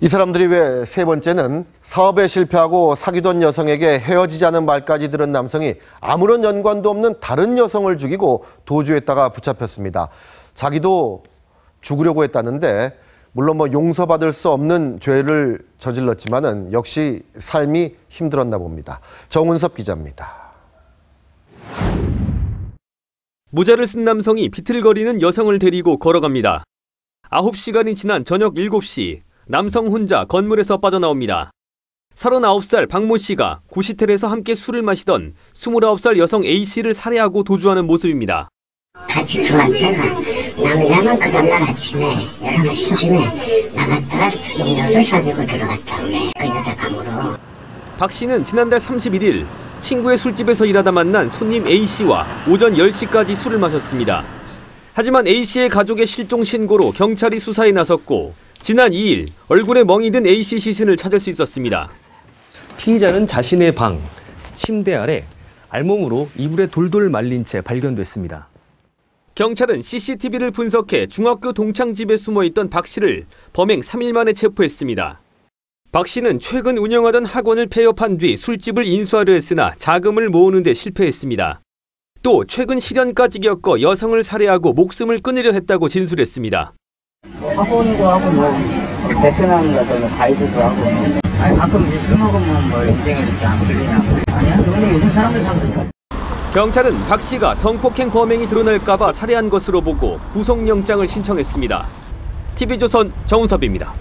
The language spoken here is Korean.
이 사람들이 왜 세 번째는 사업에 실패하고 사귀던 여성에게 헤어지자는 말까지 들은 남성이 아무런 연관도 없는 다른 여성을 죽이고 도주했다가 붙잡혔습니다. 자기도 죽으려고 했다는데 물론 뭐 용서받을 수 없는 죄를 저질렀지만은 역시 삶이 힘들었나 봅니다. 정은섭 기자입니다. 모자를 쓴 남성이 비틀거리는 여성을 데리고 걸어갑니다. 9시간이 지난 저녁 7시 남성 혼자 건물에서 빠져나옵니다. 39살 박모 씨가 고시텔에서 함께 술을 마시던 29살 여성 A 씨를 살해하고 도주하는 모습입니다. 같이 들어왔다가 남자만 그 다음날 아침에 11시쯤에 나갔다가 음료수 사들고 들어갔다 그래 그 여자 방으로 박 씨는 지난달 31일 친구의 술집에서 일하다 만난 손님 A 씨와 오전 10시까지 술을 마셨습니다. 하지만 A 씨의 가족의 실종 신고로 경찰이 수사에 나섰고 지난 2일 얼굴에 멍이 든 A 씨 시신을 찾을 수 있었습니다. 피의자는 자신의 방, 침대 아래 알몸으로 이불에 돌돌 말린 채 발견됐습니다. 경찰은 CCTV를 분석해 중학교 동창집에 숨어 있던 박 씨를 범행 3일 만에 체포했습니다. 박 씨는 최근 운영하던 학원을 폐업한 뒤 술집을 인수하려 했으나 자금을 모으는 데 실패했습니다. 또 최근 실연까지 겪어 여성을 살해하고 목숨을 끊으려 했다고 진술했습니다. 학원도 하고 뭐 베트남 가서 뭐 가이드도 하고 아니 가끔 이제 술 먹으면 뭐 인생에 이렇게 안 풀리냐고 아니야 근데 요즘 사람들 사거든 경찰은 박 씨가 성폭행 범행이 드러날까봐 살해한 것으로 보고 구속영장을 신청했습니다. TV조선 정우섭입니다.